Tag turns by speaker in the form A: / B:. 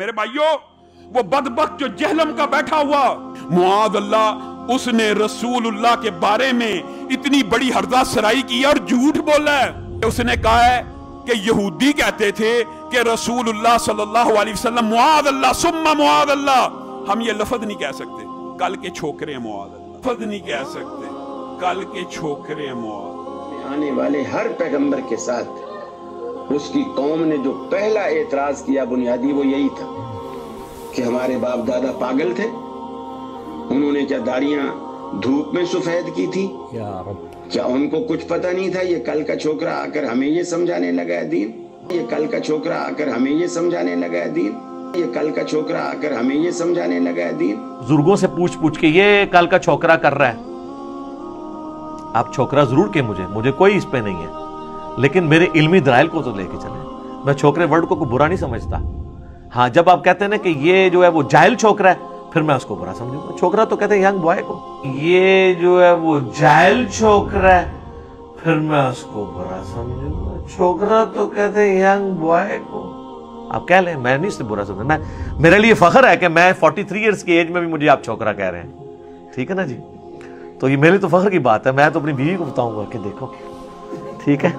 A: मेरे भाइयों, वो बदबक जो जहलम का बैठा हुआ मुआद अल्लाह, उसने रसूलुल्लाह के बारे में इतनी बड़ी हरदा सराई की और झूठ बोला। है उसने कहा है कि यहूदी कहते थे कि रसूलुल्लाह सल्लल्लाहु अलैहि वसल्लम मुआद अल्लाह, सुम्मा मुआद अल्लाह। हम ये लफज नहीं कह सकते। कल के छोकरे मुआद लफज नहीं कह सकते। कल के छोकरे मुआद
B: आने वाले हर पैगंबर के साथ उसकी कौम ने जो पहला एतराज़ किया बुनियादी वो यही था कि हमारे बाप दादा पागल थे। उन्होंने क्या दाढ़ियाँ धूप में सफ़ेद की थी? क्या उनको कुछ पता नहीं था ये कल का छोकरा आकर हमें ये समझाने लगा है दीन? ये कल का छोकरा आकर हमें ये समझाने लगा है दीन? ये कल का छोकरा आकर हमें ये समझाने लगा है दीन?
C: बुज़ुर्गों से पूछ पूछ के ये कल का छोकरा कर रहा है। आप छोकरा ज़रूर के मुझे मुझे कोई इस पे नहीं है। लेकिन मेरे इल्मी दलाइल को तो लेके चले। मैं छोकरे वर्ड को, को बुरा नहीं समझता। हाँ जब आप कहते हैं ना कि ये जो है वो जाहिल छोकरा है फिर मैं उसको बुरा समझूँगा। छोकरा तो कहते हैं यंग बॉय को। ये जो है वो जाहिल छोकरा है फिर मैं उसको बुरा समझूँगा। छोकरा तो कहते हैं यंग बॉय को। आप कह लें मैं नहीं इससे बुरा समझ मैं मेरे लिए फख्र है कि मैं 43 इयर्स की एज में भी मुझे आप छोकरा कह रहे हैं। ठीक है ना जी? तो ये मेरे लिए तो फख्र की बात है। मैं तो अपनी बीवी को बताऊँगा कि देखो। ठीक है?